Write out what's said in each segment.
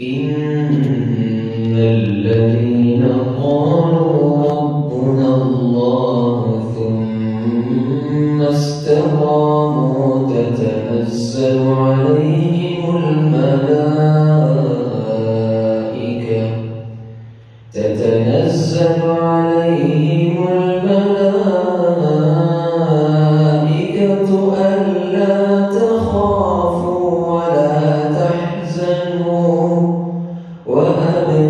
إن الذين قالوا ربنا الله ثم استقاموا تتنزل عليهم الملائكة تتنزل عليهم الملائكة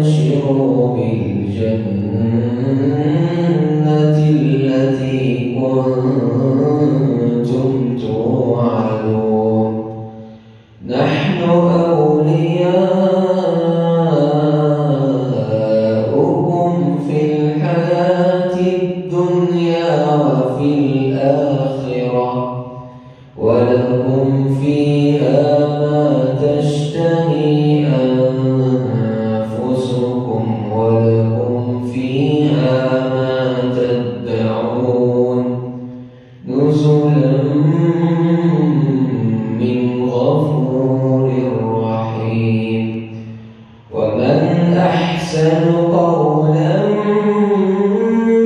وأبشروا بالجنة التي كنتم توعدون. نحن أولياؤكم في الحياة الدنيا وفي الآخرة ولكم فيها ما أحسن قولا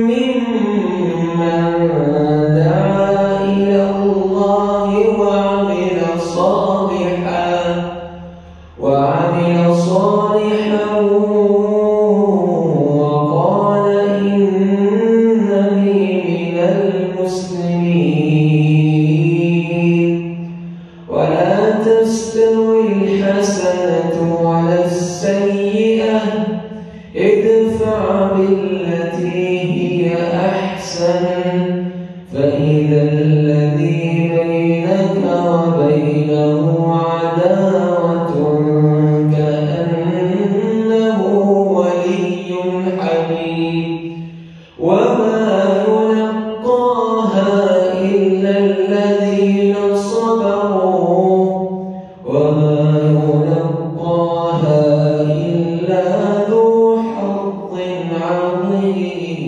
ممن دعا إلى الله وعمل صالحا وعمل صالحا وقال إنني من المسلمين. ولا تستوي الحسنة ادفع بالتي هي أحسن. فإذا الذي عظيم